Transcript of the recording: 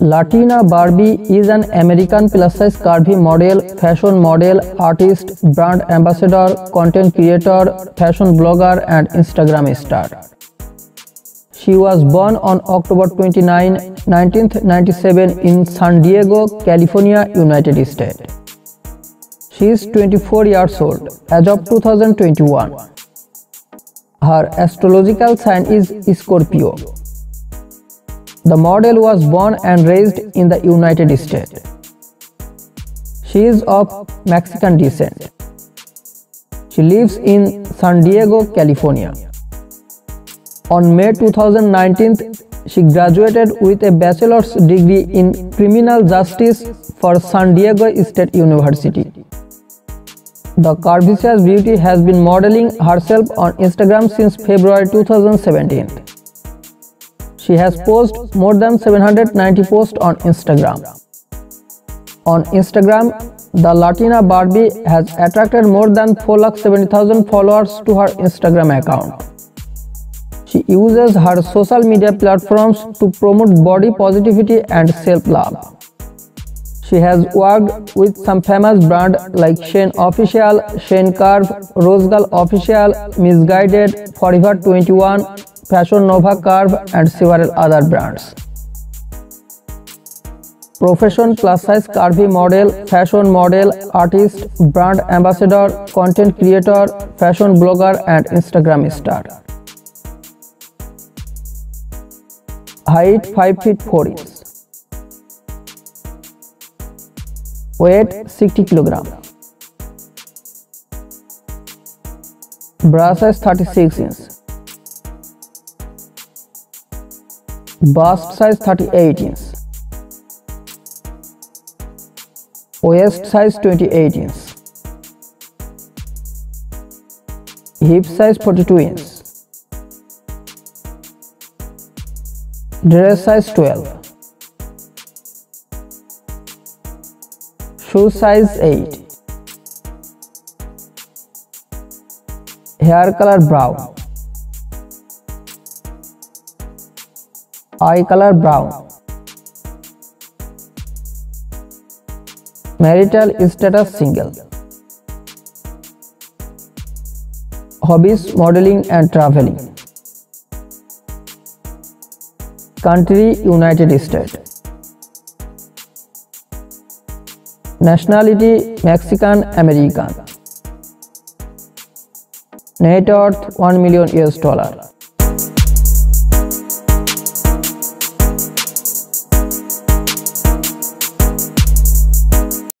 Latina Barbie is an American plus-size curvy model, fashion model, artist, brand ambassador, content creator, fashion blogger and Instagram star. She was born on October 29, 1997 in San Diego, California, United States. She is 24 years old as of 2021. Her astrological sign is Scorpio. The model was born and raised in the United States. She is of Mexican descent. She lives in San Diego, California. On May 2019, she graduated with a bachelor's degree in criminal justice for San Diego State University. The curvaceous beauty has been modeling herself on Instagram since February 2017. She has posted more than 790 posts on Instagram. On Instagram, the Latina Barbie has attracted more than 470,000 followers to her Instagram account. She uses her social media platforms to promote body positivity and self-love. She has worked with some famous brands like Shane Official, Shein Curve, Rose Girl Official, Missguided, Forever 21, Fashion Nova Curve and several other brands. Profession plus size curvy model, fashion model, artist, brand ambassador, content creator, fashion blogger and Instagram star. Height 5 feet 4 inches. Weight 60 kg. Bra size 36 inches. bust size 38 inch waist size 28 inch hip size 42 inch dress size 12 shoe size 8 hair color brown eye color brown. Marital status single. Hobbies modeling and traveling. Country United States. Nationality Mexican American. Net worth 1 million US dollar.